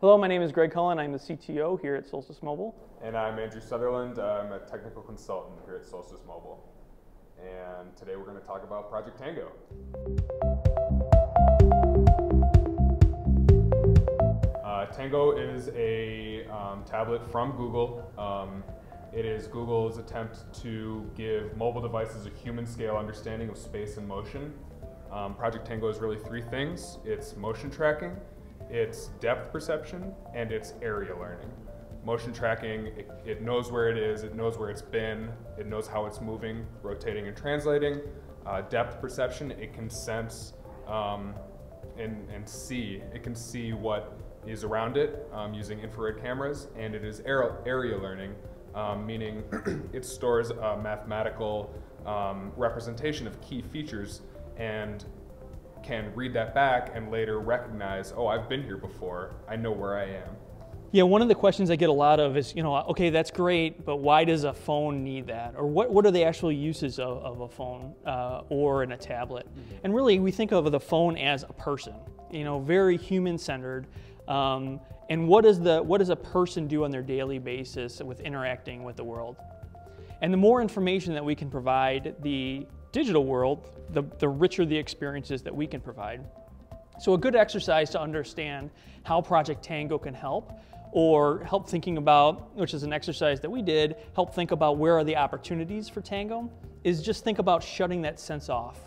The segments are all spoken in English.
Hello, my name is Greg Cullen. I'm the CTO here at Solstice Mobile. And I'm Andrew Sutherland. I'm a technical consultant here at Solstice Mobile. And today we're going to talk about Project Tango. Uh, Tango is a um, tablet from Google. Um, it is Google's attempt to give mobile devices a human scale understanding of space and motion. Um, Project Tango is really three things. It's motion tracking, it's depth perception, and it's area learning. Motion tracking, it, it, knows where it is, it knows where it's been, it knows how it's moving, rotating, and translating. Uh, depth perception, it can sense um, and, and see, it can see what is around it um, using infrared cameras, and it is area learning, um, meaning it stores a mathematical um, representation of key features and can read that back and later recognize, oh, I've been here before, I know where I am. Yeah, one of the questions I get a lot of is, you know, okay, that's great, but why does a phone need that? Or what, what are the actual uses of, of a phone uh, or in a tablet? Mm-hmm. And really, we think of the phone as a person, you know, very human centered. Um, and what, is the, what does a person do on their daily basis with interacting with the world? And the more information that we can provide the digital world, the, the richer the experiences that we can provide. So a good exercise to understand how Project Tango can help or help thinking about, which is an exercise that we did, help think about where are the opportunities for Tango, is just think about shutting that sense off.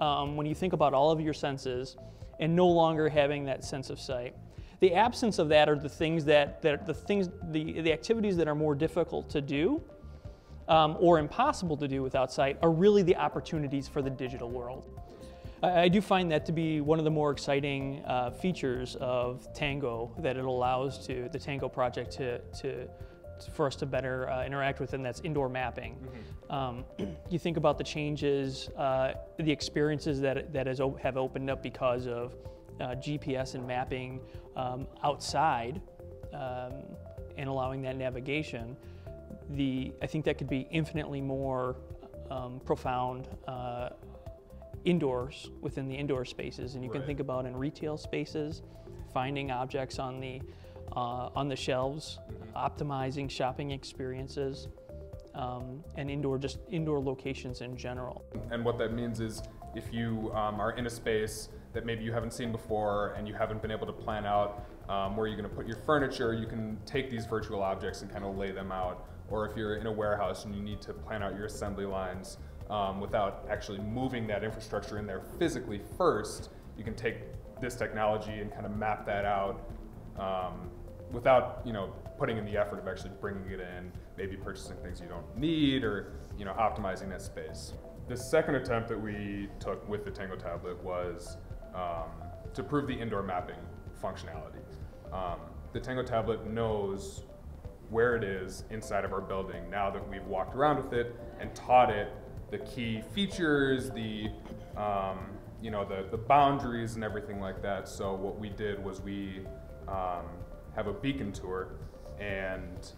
Um, when you think about all of your senses and no longer having that sense of sight. The absence of that are the things that, that the things, the, the activities that are more difficult to do um, or impossible to do without sight are really the opportunities for the digital world. I, I do find that to be one of the more exciting uh, features of Tango that it allows to the Tango project to, to for us to better uh, interact with, and that's indoor mapping. Mm-hmm. Um, you think about the changes, uh, the experiences that that has have opened up because of uh, GPS and mapping um, outside, um, and allowing that navigation the, I think that could be infinitely more um, profound uh, indoors within the indoor spaces. And you right. can think about in retail spaces, finding objects on the, uh, on the shelves, mm-hmm. optimizing shopping experiences. Um, and indoor, just indoor locations in general. And what that means is if you um, are in a space that maybe you haven't seen before and you haven't been able to plan out um, where you're going to put your furniture, you can take these virtual objects and kind of lay them out or if you're in a warehouse and you need to plan out your assembly lines um, without actually moving that infrastructure in there physically first, you can take this technology and kind of map that out um, without you know putting in the effort of actually bringing it in, maybe purchasing things you don't need or you know optimizing that space. The second attempt that we took with the Tango tablet was um, to prove the indoor mapping functionality. Um, the Tango tablet knows where it is inside of our building now that we've walked around with it and taught it the key features, the um, you know the, the boundaries and everything like that. So what we did was we um, have a beacon tour and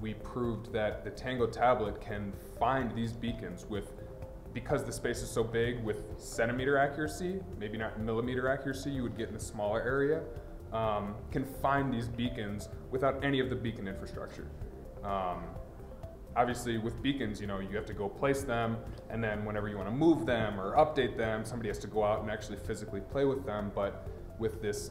we proved that the Tango tablet can find these beacons with because the space is so big with centimeter accuracy, maybe not millimeter accuracy you would get in a smaller area, um, can find these beacons without any of the beacon infrastructure. Um, obviously, with beacons, you know, you have to go place them, and then whenever you want to move them or update them, somebody has to go out and actually physically play with them. But with this,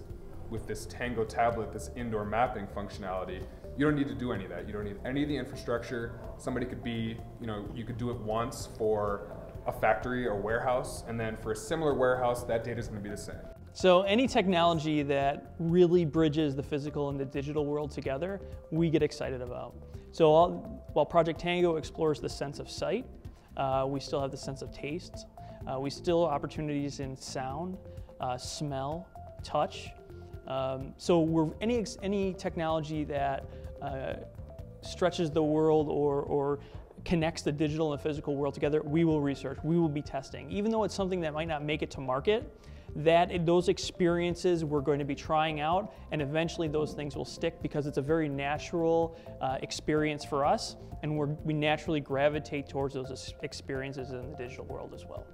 with this Tango tablet, this indoor mapping functionality, you don't need to do any of that. You don't need any of the infrastructure. Somebody could be, you know, you could do it once for a factory or warehouse, and then for a similar warehouse, that data is going to be the same. So any technology that really bridges the physical and the digital world together, we get excited about. So while Project Tango explores the sense of sight, uh, we still have the sense of taste. Uh, we still have opportunities in sound, uh, smell, touch. Um, so we're, any, any technology that uh, stretches the world or, or connects the digital and the physical world together, we will research, we will be testing. Even though it's something that might not make it to market, that those experiences we're going to be trying out and eventually those things will stick because it's a very natural uh, experience for us and we naturally gravitate towards those experiences in the digital world as well.